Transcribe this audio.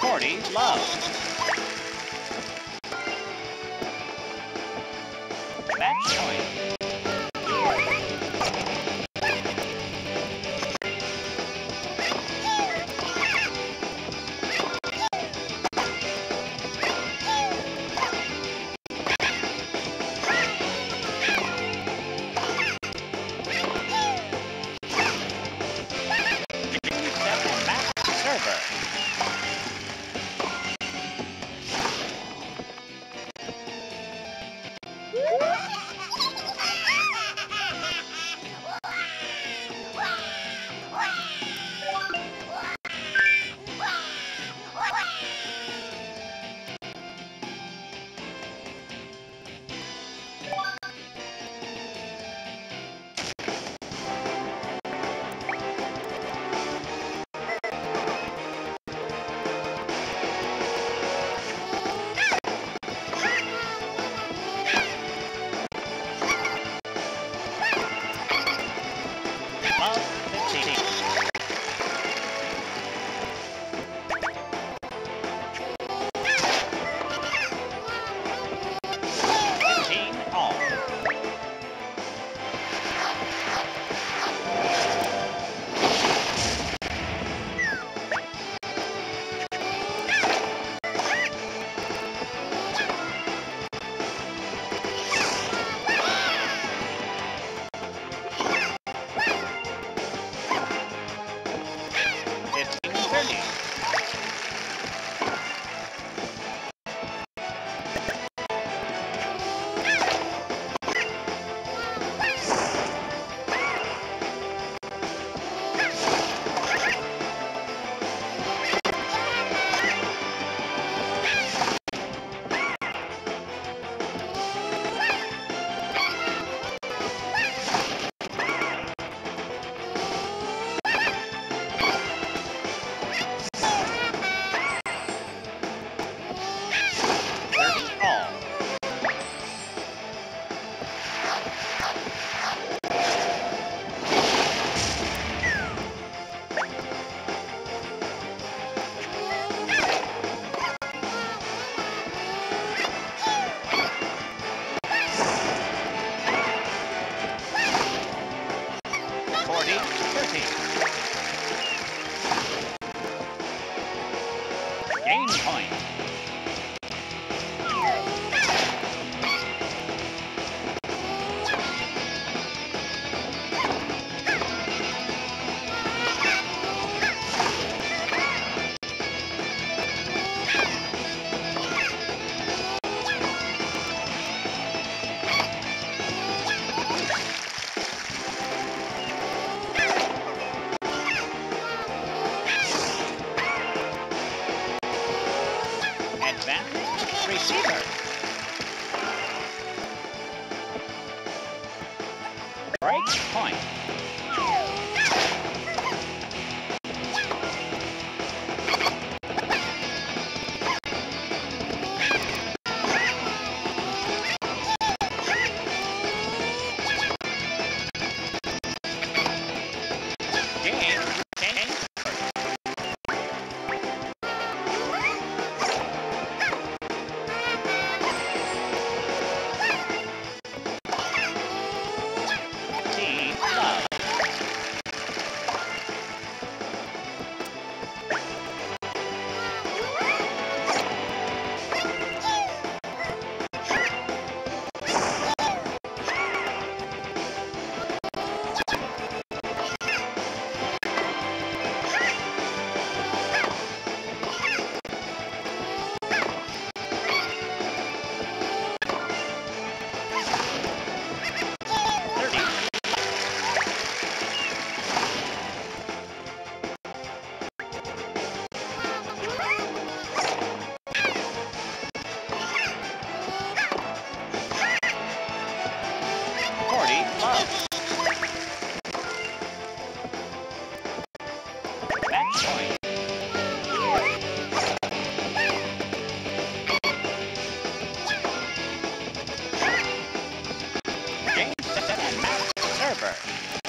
Corny Love. Matt Joy. Game point. Receiver. Forty love. Game set and server.